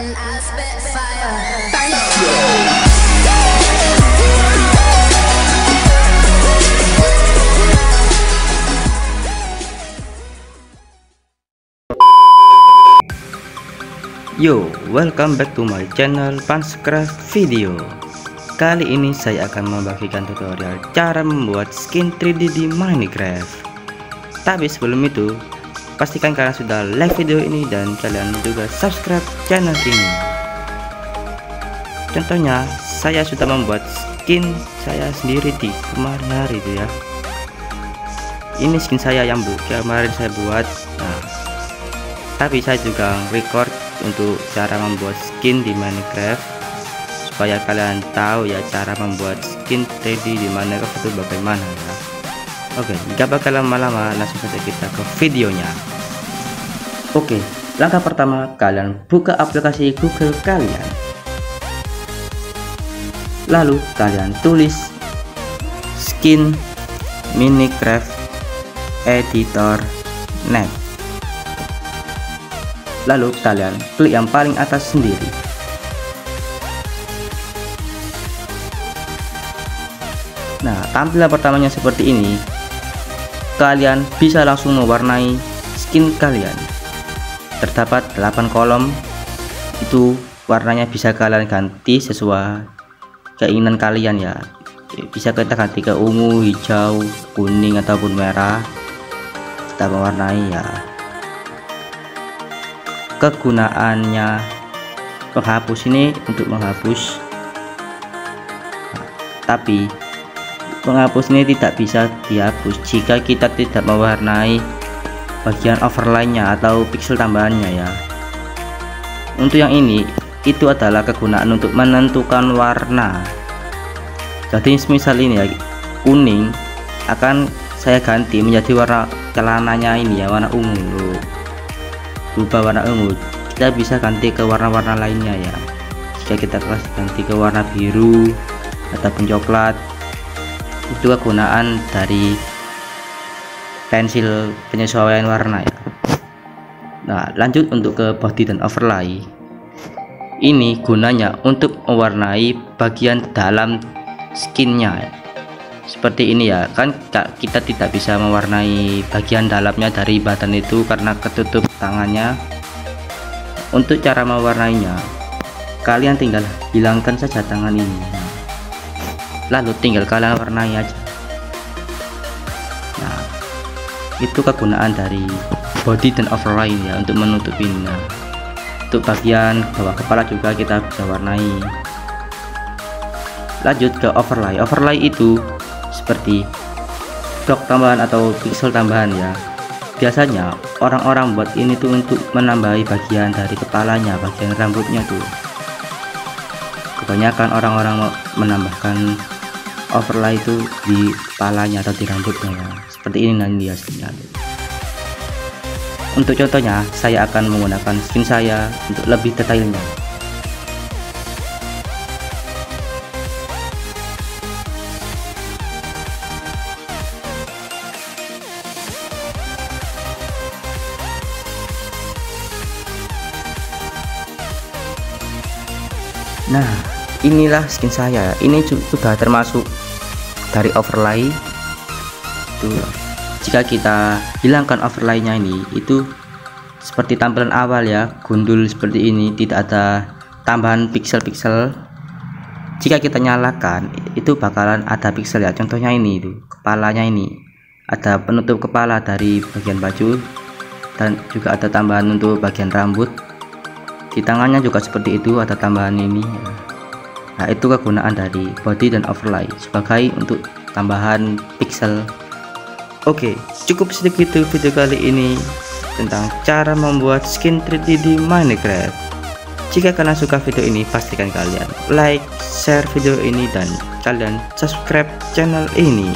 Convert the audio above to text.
Yo, welcome back to my channel Panscraft Video. Kali ini saya akan membagikan tutorial cara membuat skin 3D di Minecraft. Tapi sebelum itu, pastikan kalian sudah like video ini dan kalian juga subscribe channel ini. Contohnya, saya sudah membuat skin saya sendiri di kemarin hari itu ya. Ini skin saya yang bu kemarin saya buat. Nah, tapi saya juga record untuk cara membuat skin di Minecraft. Supaya kalian tahu ya cara membuat skin 3D di Minecraft itu bagaimana ya oke nggak bakal lama-lama langsung saja kita ke videonya. Oke langkah pertama kalian buka aplikasi Google kalian. Lalu kalian tulis skin Minecraft editor net. Lalu kalian klik yang paling atas sendiri. Nah tampilan pertamanya seperti ini kalian bisa langsung mewarnai skin kalian. Terdapat 8 kolom. Itu warnanya bisa kalian ganti sesuai keinginan kalian ya. Bisa kita ganti ke ungu hijau kuning ataupun merah. Kita mewarnai ya. Kegunaannya penghapus ini untuk menghapus. Tapi penghapus ini tidak bisa dihapus jika kita tidak mewarnai bagian overlay-nya atau pixel tambahannya ya. Untuk yang ini itu adalah kegunaan untuk menentukan warna. Jadi misal ini ya kuning akan saya ganti menjadi warna celananya ini ya warna ungu. Berubah warna ungu kita bisa ganti ke warna-warna lainnya ya. Jika kita kasih ganti ke warna biru ataupun coklat itu kegunaan dari pensil penyesuaian warna ya. Nah lanjut untuk ke body dan overlay. Ini gunanya untuk mewarnai bagian dalam skinnya. Seperti ini ya kan kita tidak bisa mewarnai bagian dalamnya dari badan itu karena ketutup tangannya. Untuk cara mewarnainya kalian tinggal hilangkan saja tangan ini lalu tinggal kalian warnai aja. Nah itu kegunaan dari body dan overlay ya untuk menutupin nah, untuk bagian bawah kepala juga kita bisa warnai. Lanjut ke overlay. Overlay itu seperti blok tambahan atau pixel tambahan ya. Biasanya orang-orang buat ini tuh untuk menambahi bagian dari kepalanya bagian rambutnya tuh. Kebanyakan orang-orang menambahkan overlay itu di kepalanya atau di rambutnya ya. Seperti ini nanti hasilnya untuk contohnya saya akan menggunakan skin saya untuk lebih detailnya. Nah, inilah skin saya. Ini sudah termasuk dari overlay. Tuh, jika kita hilangkan overlaynya ini, itu seperti tampilan awal ya, gundul seperti ini, tidak ada tambahan pixel-pixel. Jika kita nyalakan, itu bakalan ada pixel ya. Contohnya ini itu, kepalanya ini. Ada penutup kepala dari bagian baju dan juga ada tambahan untuk bagian rambut di tangannya juga seperti itu ada tambahan ini nah itu kegunaan dari body dan overlay sebagai untuk tambahan pixel. Oke cukup sedikit video kali ini tentang cara membuat skin 3D di Minecraft. Jika kalian suka video ini pastikan kalian like share video ini dan kalian subscribe channel ini